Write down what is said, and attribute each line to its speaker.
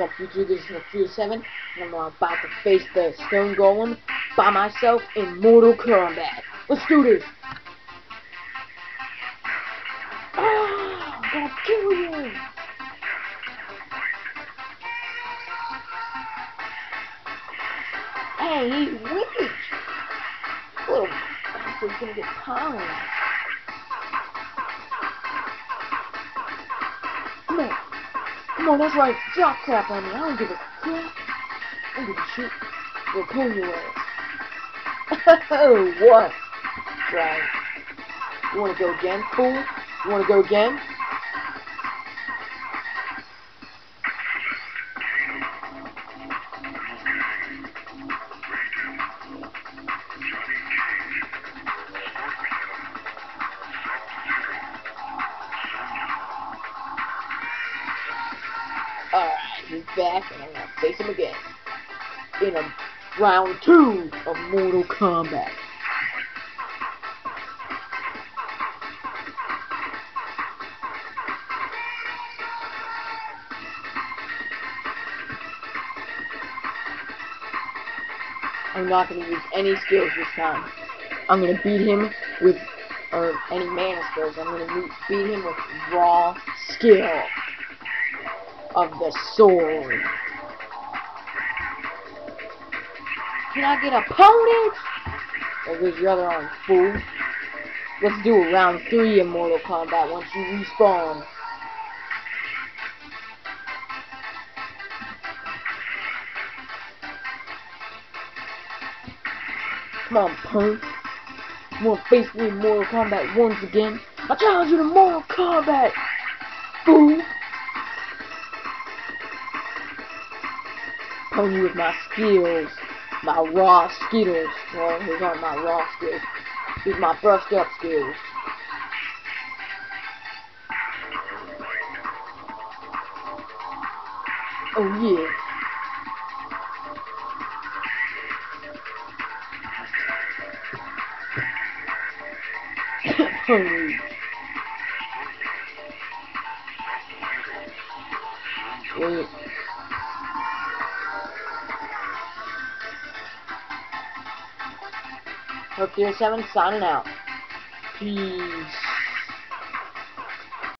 Speaker 1: Up, YouTube? This is Future 7, and I'm about to face the Stone Golem by myself in Mortal Kombat. Let's do this! Ah, I'm gonna kill you! Hey, weak! Little bastard's gonna get pounded. On, that's right. Drop crap on me. I don't give a crap. I don't give a shit. We'll pull your ass. What? Right. You wanna go again, fool? You wanna go again? Back, and I'm gonna face him again. In a round two of Mortal Kombat. I'm not gonna use any skills this time. I'm gonna beat him with, or any mana skills. I'm gonna beat him with raw skill of the sword. Can I get a? There goes your other arm, fool. Let's do a round three in Mortal Kombat once you respawn. Come on, punk. You wanna face me in Mortal Kombat once again? I challenge you to Mortal Kombat, fool! With my skills. My raw skills. Well, these aren't my raw skills. These are my brushed up skills. Oh yeah. Oh, Wait. Hook 7 signing out. Peace.